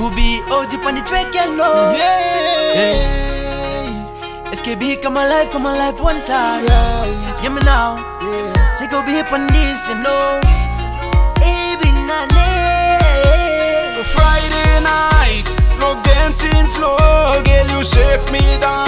Oh, be OG track, you know. Yeah. SKB, come alive, come alive one time. Yeah. Hear me now. Yeah. Saiko Bee this, you know. Night. Friday night, rock dancing floor, girl you shake me down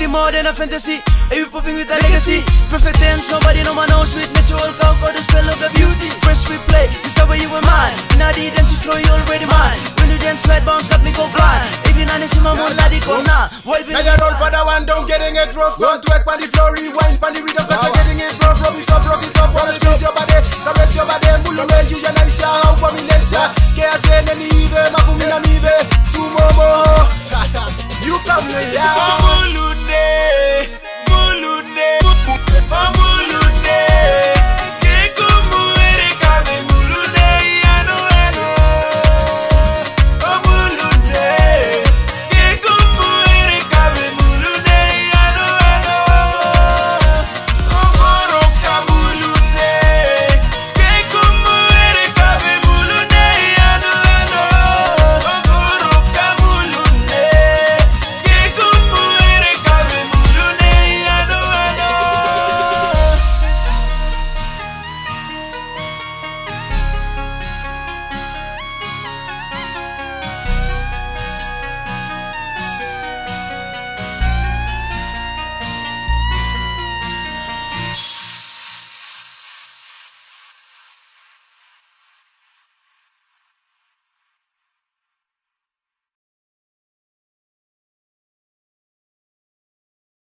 Nothing more than a fantasy. Are you popping with a legacy? Perfect dance. nobody know my knows With natural cow, got the spell of the beauty. Fresh we play, this how you were mine. Nadi dance, you throw, you already mine. When you dance, light bounce, got me go blind. If you not see my more lady go now Now you roll for that one, don't getting it rough. Don't twerk on the floor, rewind on the rhythm Cause you're getting it rough, rub it up, rock it up Wanna squeeze your body, caress your body Mulu me, you're nice, ya how for me less ya Que hace nenive, makumi na mive Tu momo You come me, yeah.